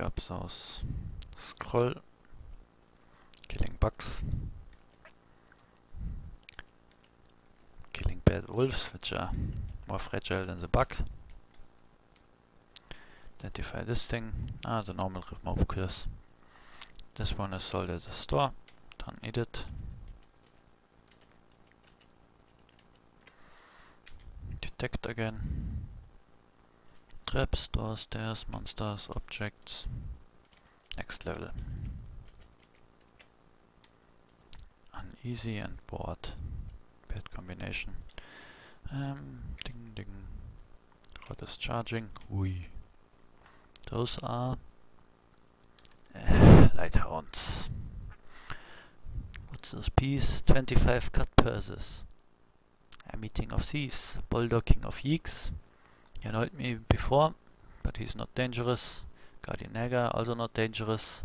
up those scroll, killing bugs, killing bad wolves, which are more fragile than the bug. Identify this thing. Ah, the normal remove curse. This one is sold at the store. Don't need it. Detect again. Traps, doors, stairs, monsters, objects. Next level. Uneasy and bored. Bad combination. Um, ding ding. What is charging? Ui. Those are uh, lighthounds. What's this piece? 25 cut purses. A meeting of thieves. Boldor King of yeeks. He annoyed me before, but he's not dangerous. Guardian Naga, also not dangerous.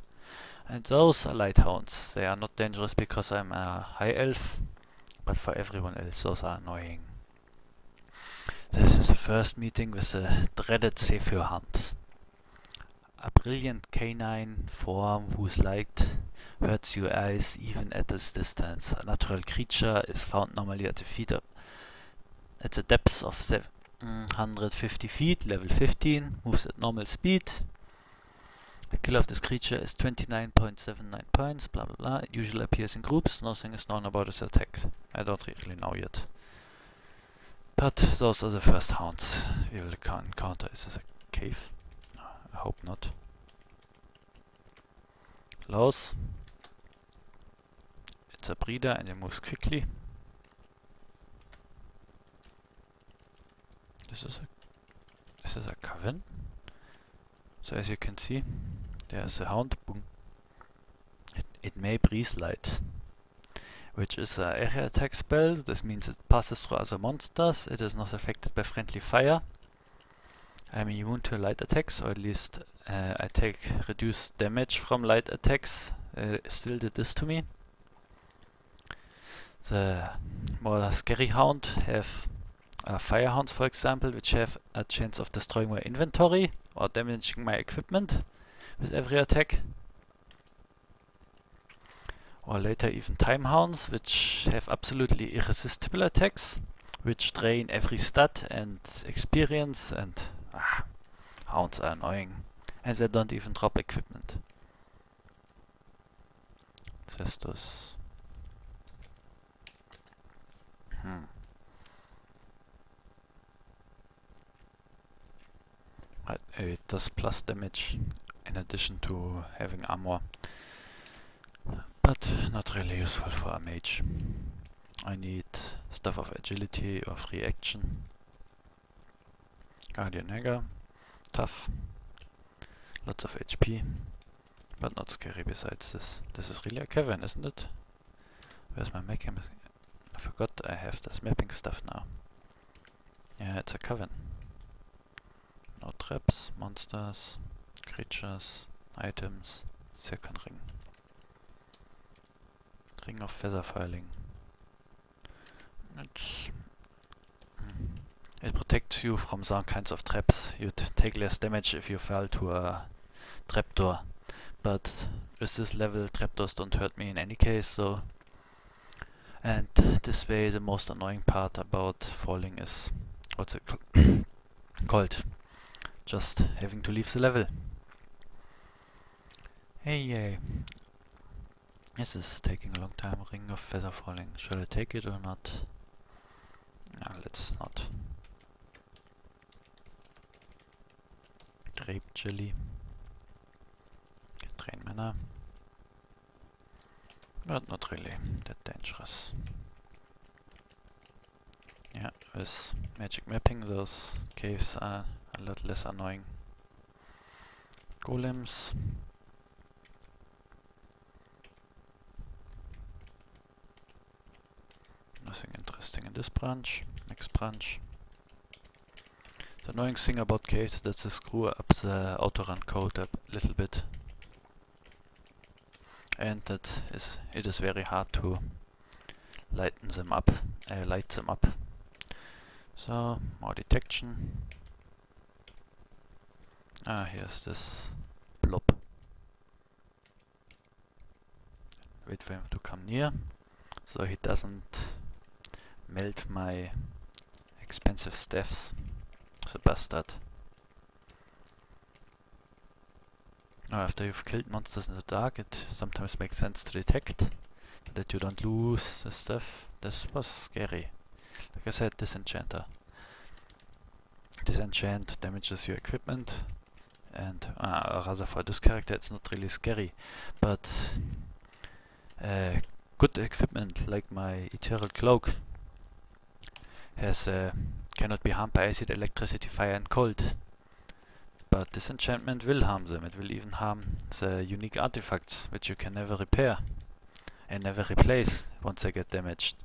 And those are lighthounds. They are not dangerous because I'm a high elf, but for everyone else those are annoying. This is the first meeting with the dreaded Zephyr Hound. A brilliant canine form whose light hurts your eyes even at this distance. A natural creature is found normally at the feet of at the depths of 750 feet, level 15, moves at normal speed. The kill of this creature is 29.79 points, blah blah blah. It usually appears in groups, nothing is known about its attack. I don't really know yet. But those are the first hounds we will encounter. Is this a cave? I hope not. Los. It's a breeder and it moves quickly. This is a this is a coven. So as you can see, there's a hound. Boom. It, it may breathe light, which is an area attack spell. This means it passes through other monsters. It is not affected by friendly fire. I'm immune to light attacks, or at least uh, I take reduced damage from light attacks. Uh, still did this to me. The more scary hound have uh, firehounds, for example, which have a chance of destroying my inventory or damaging my equipment with every attack. Or later even Timehounds, which have absolutely irresistible attacks, which drain every stat and experience and ah, hounds are annoying. And they don't even drop equipment. Cestus. It does plus damage in addition to having armor. But not really useful for a mage. I need stuff of agility of reaction. Guardian Naga, tough, lots of HP, but not scary besides this. This is really a cavern, isn't it? Where's my mechanic? I forgot I have this mapping stuff now. Yeah, it's a cavern. Traps, monsters, creatures, items, second ring. Ring of feather falling. It's hm. it protects you from some kinds of traps. You take less damage if you fall to a trapdoor. But with this level, trapdoors don't hurt me in any case, so... And this way, the most annoying part about falling is... What's it called? Just having to leave the level. Hey, yay. This is taking a long time. Ring of feather falling. Shall I take it or not? No, let's not. Jelly. Train. But not really that dangerous. Yeah, with magic mapping those caves are a lot less annoying. Golems. Nothing interesting in this branch. Next branch. The annoying thing about caves is that they screw up the autorun code a little bit. And that is it is very hard to lighten them up, uh, light them up. So more detection. Ah, here's this blob. Wait for him to come near, so he doesn't melt my expensive staffs. The bastard. Now after you've killed monsters in the dark, it sometimes makes sense to detect so that you don't lose the stuff. This was scary. Like I said, disenchanter. Disenchant damages your equipment and uh, rather for this character it's not really scary but uh, good equipment like my Eternal cloak has uh, cannot be harmed by acid, electricity, fire and cold. But disenchantment will harm them. It will even harm the unique artifacts which you can never repair and never replace once they get damaged.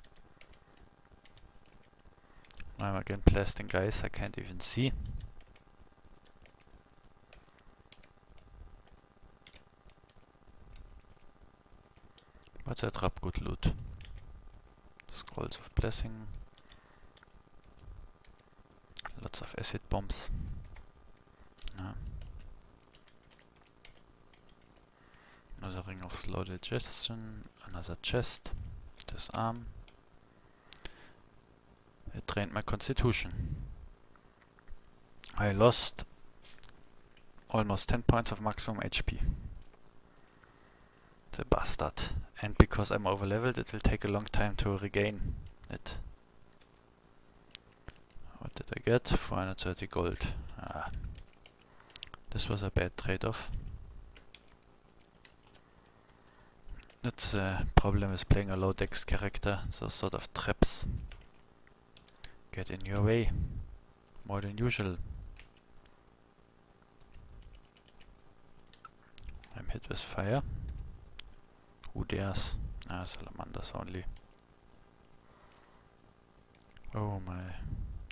I'm again blasting guys I can't even see. But I drop good loot. Scrolls of Blessing. Lots of acid bombs. Another ring of slow digestion, another chest, this arm. It drained my constitution. I lost almost 10 points of maximum HP. The bastard. And because I'm overleveled, it will take a long time to regain it. What did I get? 430 gold. Ah. This was a bad trade-off. That's a problem with playing a low dex character, those sort of traps get in your way more than usual. I'm hit with fire. Who? Ah, salamanders only. Oh my.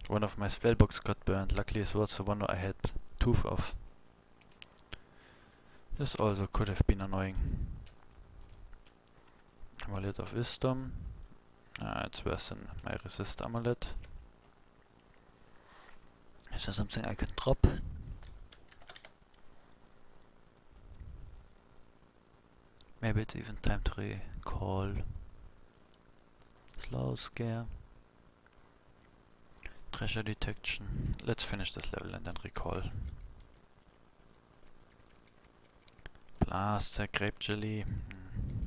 One of my spellbooks got burned. Luckily it was the one I had tooth of. This also could have been annoying. Amulet of Wisdom. Ah, it's worse than my resist amulet. Is there something I can drop? Maybe it's even time to recall. Slow scare. Treasure detection. Let's finish this level and then recall. Blaster, grape jelly. Hmm.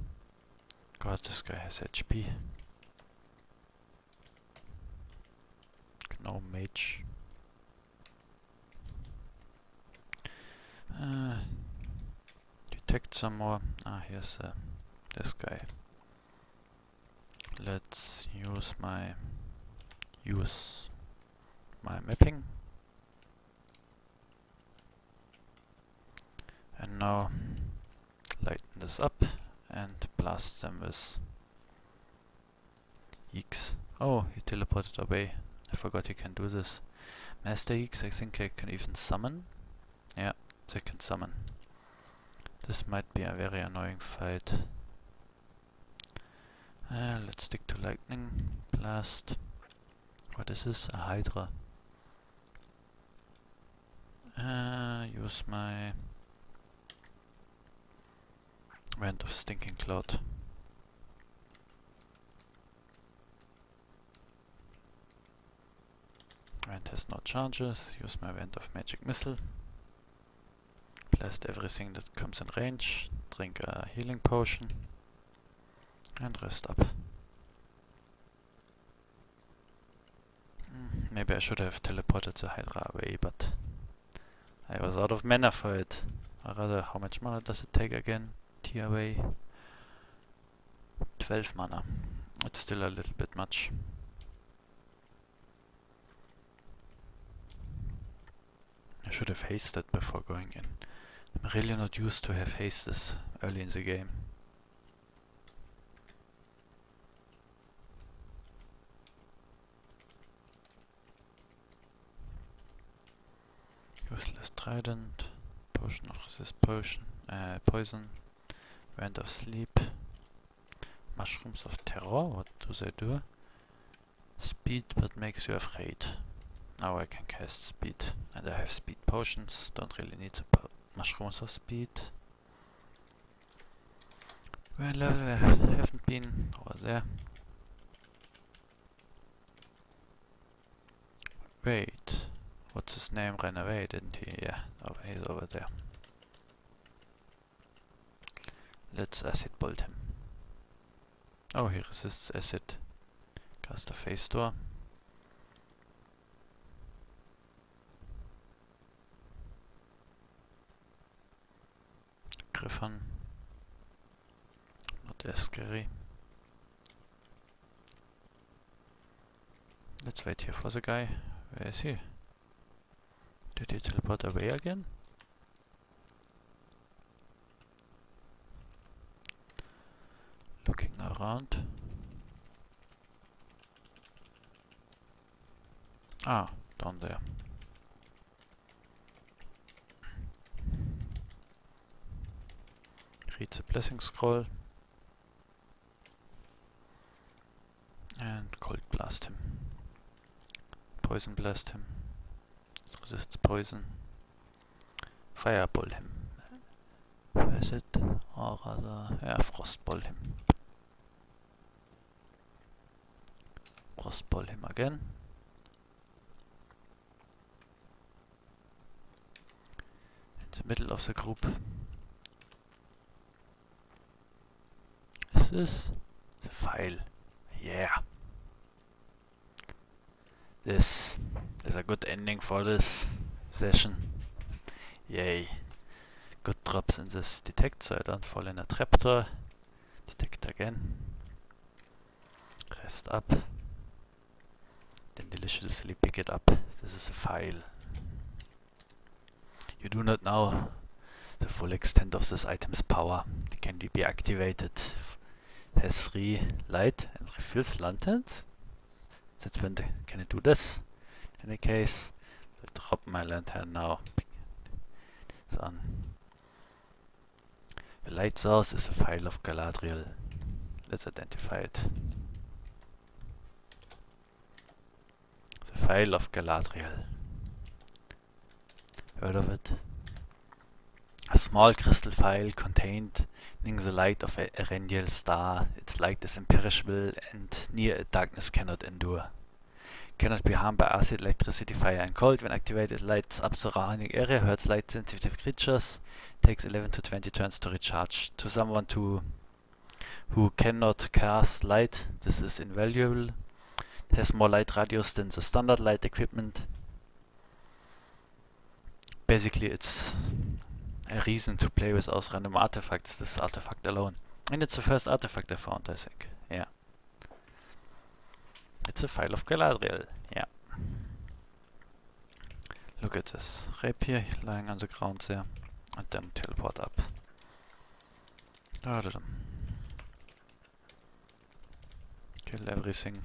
God, this guy has HP. No mage. Uh, detect some more. Ah, here's uh, this guy. Let's use my use my mapping. And now lighten this up and blast them with X. Oh, he teleported away. I forgot you can do this. Master X, I think I can even summon. Yeah, they can summon. This might be a very annoying fight. Uh, let's stick to lightning blast. What is this? A hydra. Uh, use my Wand of Stinking Cloud. Wand has no charges. Use my Wand of Magic Missile. Blast everything that comes in range. Drink a healing potion. And rest up. Mm, maybe I should have teleported the Hydra away, but I was out of mana for it. Or rather, how much mana does it take again? T away. 12 mana. It's still a little bit much. I should have hasted before going in. I'm really not used to have haste this early in the game. Useless Trident, Potion of Resist Potion, uh, Poison, Wand of Sleep, Mushrooms of Terror, what do they do? Speed but makes you afraid. Now I can cast Speed, and I have Speed Potions, don't really need the mushrooms of speed. We're level we haven't been over oh, there. Wait, what's his name? Ran away, didn't he? Yeah, over, he's over there. Let's acid bolt him. Oh, he resists acid. Cast a phase door. Griffon. Not scary. Let's wait here for the guy. Where is he? Did he teleport away again? Looking around. Ah, down there. Read the blessing scroll. And cold blast him. Poison blast him. Resists poison. Fireball him. Where is it? Or rather, yeah, frostball him. Frostball him again. In the middle of the group. This is this the phial? Yeah. This is a good ending for this session. Yay. Good drops in this detect so I don't fall in a trapdoor. Detect again. Rest up. Then deliciously pick it up. This is a phial. You do not know the full extent of this item's power. It can be activated. Has three light and refills lanterns. That's when the, can I do this? In any case, I'll drop my lantern now. It's on. The light source is a Phial of Galadriel. Let's identify it. The Phial of Galadriel. Heard of it? A small crystal phial contained in the light of a Eärendil star. Its light is imperishable and near it darkness cannot endure. Cannot be harmed by acid, electricity, fire and cold. When activated, lights up surrounding area, hurts light sensitive creatures. Takes 11 to 20 turns to recharge. To someone to who cannot cast light, this is invaluable. It has more light radius than the standard light equipment. Basically it's a reason to play with random artifacts, this artifact alone. And it's the first artifact I found, I think. Yeah. It's a Phial of Galadriel. Yeah. Look at this. Rapier lying on the ground there. And then teleport up. Kill everything.